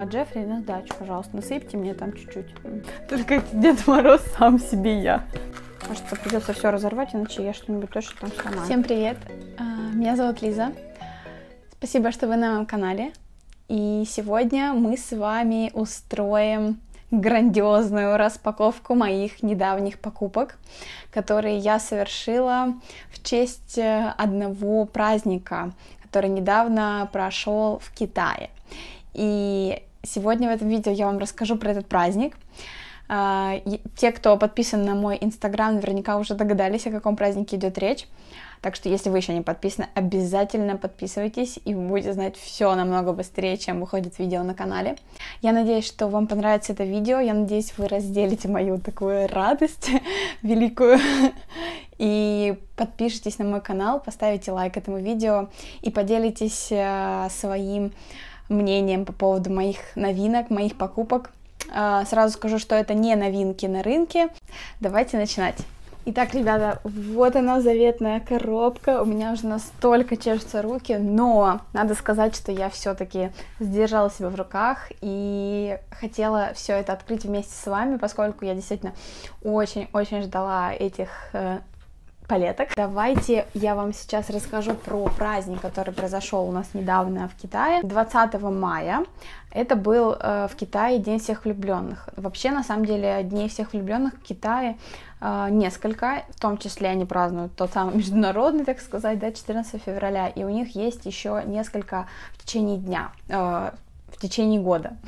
А Джеффри на сдачу, пожалуйста, насыпьте мне там чуть-чуть. Только Дед Мороз сам себе я. Может, придется все разорвать, иначе я что-нибудь точно там сломаю. Всем привет! А, Меня зовут Лиза. Спасибо, что вы на моем канале. И сегодня мы с вами устроим грандиозную распаковку моих недавних покупок, которые я совершила в честь э, одного праздника, который недавно прошел в Китае. И сегодня в этом видео я вам расскажу про этот праздник. А, Те, кто подписан на мой инстаграм, наверняка уже догадались, о каком празднике идет речь. Так что, если вы еще не подписаны, обязательно подписывайтесь, и вы будете знать все намного быстрее, чем выходит видео на канале. Я надеюсь, что вам понравится это видео, я надеюсь, вы разделите мою такую радость великую, и подпишитесь на мой канал, поставите лайк этому видео, и поделитесь э, своим мнением по поводу моих новинок, моих покупок. А, Сразу скажу, что это не новинки на рынке. Давайте начинать. Итак, ребята, вот она заветная коробка. У меня уже настолько чешутся руки, но надо сказать, что я все-таки сдержала себя в руках и хотела все это открыть вместе с вами, поскольку я действительно очень-очень ждала этих э, палеток. Давайте я вам сейчас расскажу про праздник, который произошел у нас недавно в Китае. 20 мая это был э, в Китае День всех влюбленных. Вообще, на самом деле, Дней всех влюбленных в Китае э, несколько, в том числе они празднуют тот самый международный, так сказать, да, 14 февраля, и у них есть еще несколько в течение дня, э, в течение года.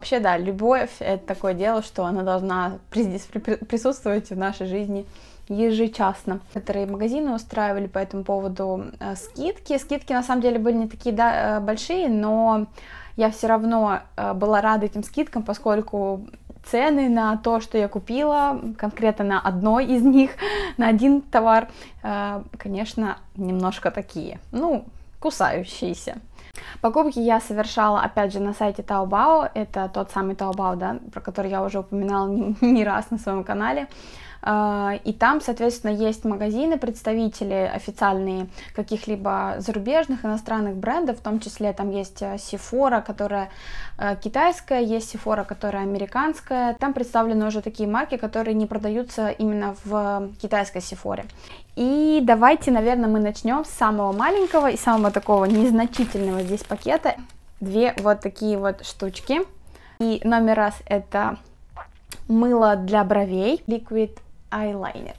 Вообще, да, любовь — это такое дело, что она должна присутствовать в нашей жизни ежечасно. Некоторые магазины устраивали по этому поводу э, скидки. Скидки на самом деле были не такие да, э, большие, но я все равно э, была рада этим скидкам, поскольку цены на то, что я купила, конкретно на одной из них, на один товар, конечно, немножко такие, ну, кусающиеся. Покупки я совершала, опять же, на сайте Taobao, это тот самый Taobao, да, про который я уже упоминала не, не раз на своем канале. А, и там, соответственно, есть магазины, представители официальные каких-либо зарубежных, иностранных брендов, в том числе там есть э, Sephora, которая э, китайская, есть Sephora, которая американская. Там представлены уже такие марки, которые не продаются именно в китайской Sephora. И давайте, наверное, мы начнем с самого маленького и самого такого незначительного здесь пакета. Две вот такие вот штучки. И номер раз это мыло для бровей Liquid eyeliner.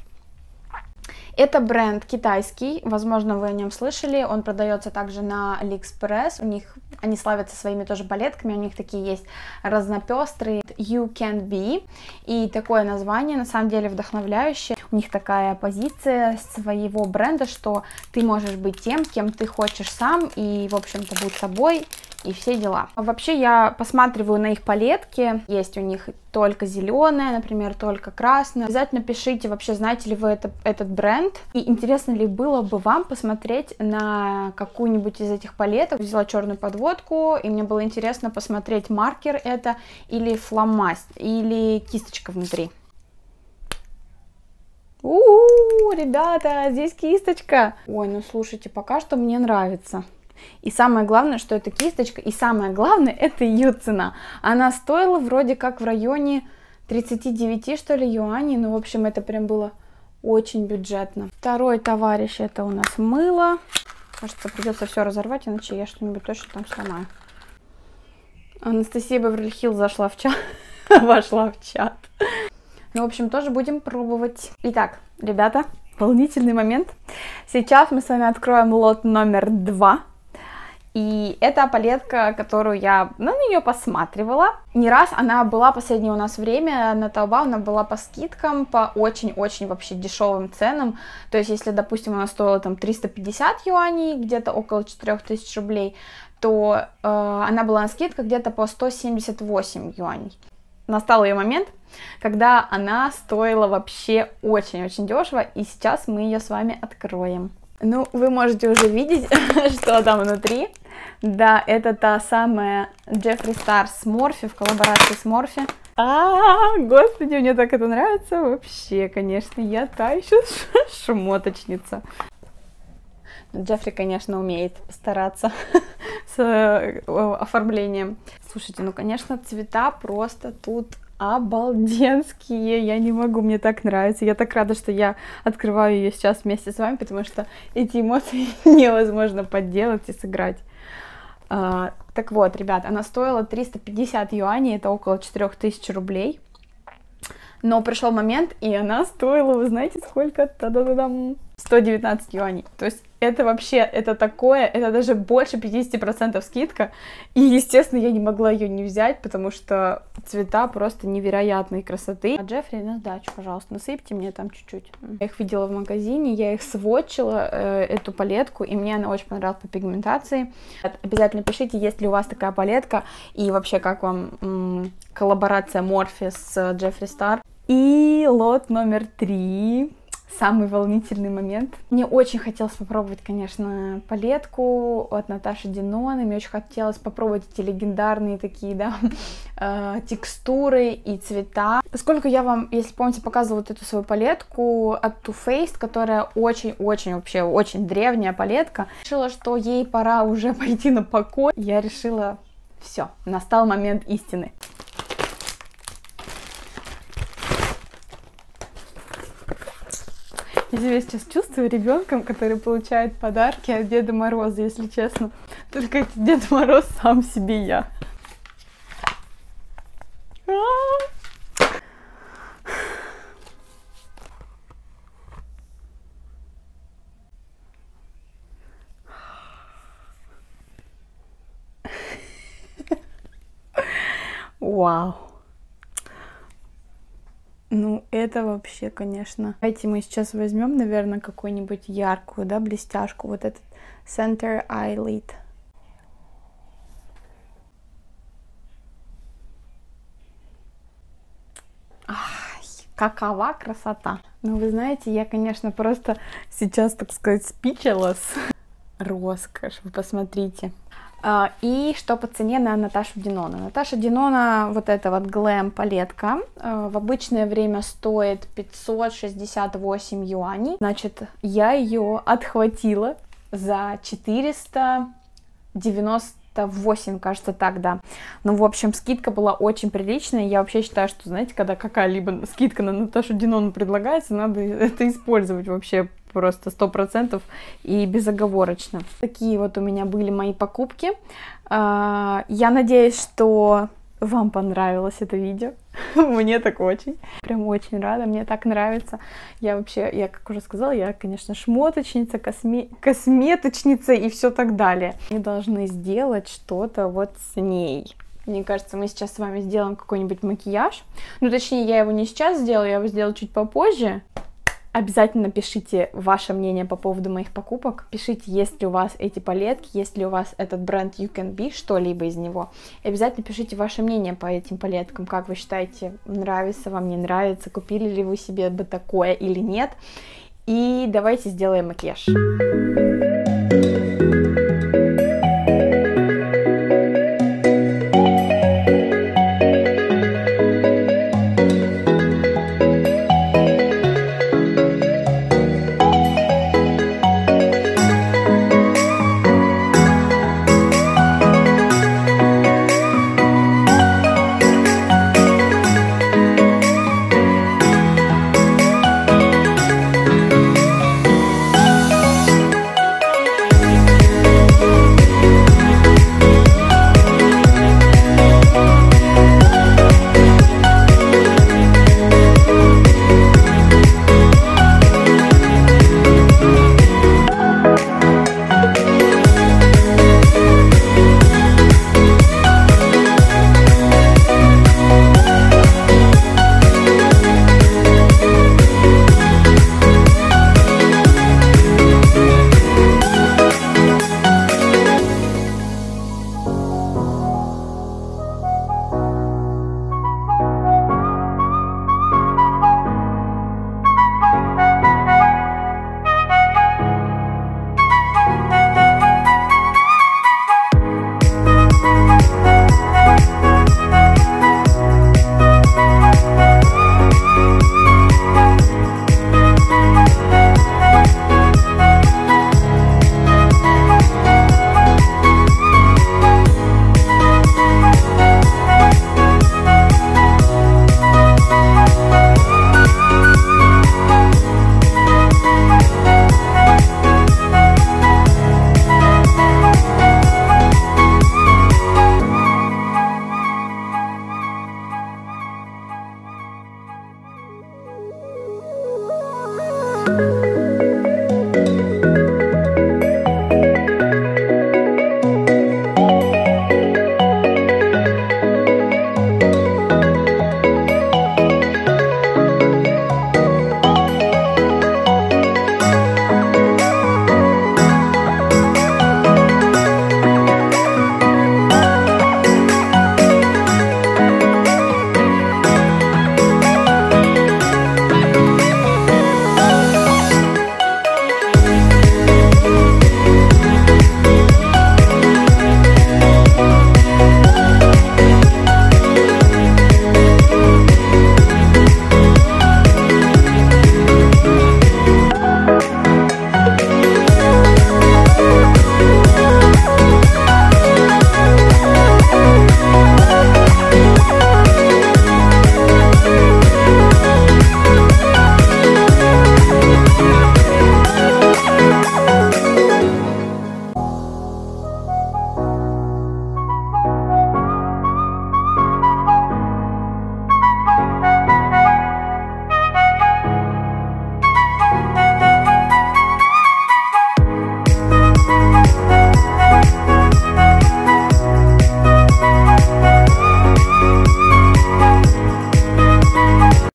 Это бренд китайский, возможно, вы о нем слышали, он продается также на AliExpress, у них, они славятся своими тоже балетками, у них такие есть разнопестрые, You Can Be, и такое название, на самом деле, вдохновляющее, у них такая позиция своего бренда, что ты можешь быть тем, кем ты хочешь сам, и, в общем-то, будь собой, и все дела. Вообще я посматриваю на их палетки, есть у них только зеленая, например, только красная. Обязательно пишите вообще, знаете ли вы это, этот бренд, и интересно ли было бы вам посмотреть на какую-нибудь из этих палеток. Взяла черную подводку, и мне было интересно посмотреть маркер это, или фломаст, или кисточка внутри. У-у-у, ребята, здесь кисточка. Ой, ну слушайте, пока что мне нравится. И самое главное, что это кисточка, и самое главное, это ее цена. Она стоила вроде как в районе 39, что ли, юаней, ну, в общем, это прям было очень бюджетно. Второй товарищ, это у нас мыло. Кажется, придется все разорвать, иначе я что-нибудь точно там сломаю. Анастасия Беверлихилл зашла в чат, вошла в чат. Ну, в общем, тоже будем пробовать. Итак, ребята, волнительный момент. Сейчас мы с вами откроем лот номер два и это палетка, которую я на нее посматривала. Не раз она была последнее у нас время на Taobao, она была по скидкам, по очень-очень вообще дешевым ценам. То есть, если, допустим, она стоила там 350 юаней, где-то около 4000 рублей, то э, она была на скидках где-то по 178 юаней. Настал ее момент, когда она стоила вообще очень-очень дешево, и сейчас мы ее с вами откроем. Ну, вы можете уже видеть, что там внутри. Да, это та самая Джеффри Стар с Морфи, в коллаборации с Морфи. А, господи, мне так это нравится. Вообще, конечно, я та еще шмоточница. Джеффри, конечно, умеет постараться с э, оформлением. Слушайте, ну, конечно, цвета просто тут обалденские, я не могу, мне так нравится. Я так рада, что я открываю ее сейчас вместе с вами, потому что эти эмоции невозможно подделать и сыграть. А, так вот, ребят, она стоила 350 юаней, это около 4000 рублей. Но пришел момент, и она стоила, вы знаете, сколько? Та-да-да-дам! 119 юаней. То есть это вообще, это такое, это даже больше 50% скидка. И, естественно, я не могла ее не взять, потому что цвета просто невероятной красоты. А Джеффри, на сдачу, пожалуйста, насыпьте мне там чуть-чуть. Я их видела в магазине, я их сводчила, э, эту палетку, и мне она очень понравилась по пигментации. Обязательно пишите, есть ли у вас такая палетка, и вообще, как вам коллаборация Морфи с Джеффри Стар. И лот номер три самый волнительный момент. Мне очень хотелось попробовать, конечно, палетку от Наташи Динон, мне очень хотелось попробовать эти легендарные такие, да, э, текстуры и цвета. Поскольку я вам, если помните, показывала вот эту свою палетку от Too Faced, которая очень-очень вообще очень древняя палетка, решила, что ей пора уже пойти на покой. Я решила, все, настал момент истины. Я себя сейчас чувствую ребенком, который получает подарки от Деда Мороза, если честно. Только Дед Мороз сам себе я. Вау. Это вообще, конечно. Давайте мы сейчас возьмем, наверное, какую-нибудь яркую, да, блестяшку. Вот этот Center Eyelid. Какова красота. Ну, вы знаете, я, конечно, просто сейчас, так сказать, speechless. Роскошь, вы посмотрите. А, и что по цене на Наташу Динона. Наташа Динона, вот эта вот глэм палетка, а, в обычное время стоит 568 юаней. Значит, я ее отхватила за 498, кажется, так, да. Ну, в общем, скидка была очень приличная. Я вообще считаю, что, знаете, когда какая-либо скидка на Наташу Динону предлагается, надо это использовать вообще просто сто процентов и безоговорочно. Такие вот у меня были мои покупки. А, я надеюсь, что вам понравилось это видео. мне так очень. Прям очень рада, мне так нравится. Я вообще, я как уже сказала, я, конечно, шмоточница, косме... косметочница и все так далее. Мы должны сделать что-то вот с ней. Мне кажется, мы сейчас с вами сделаем какой-нибудь макияж. Ну, точнее, я его не сейчас сделаю, я его сделаю чуть попозже. Обязательно пишите ваше мнение по поводу моих покупок. Пишите, есть ли у вас эти палетки, есть ли у вас этот бренд You Can Be, что-либо из него. И обязательно пишите ваше мнение по этим палеткам. Как вы считаете, нравится вам, не нравится, купили ли вы себе бы такое или нет. И давайте сделаем макияж. Música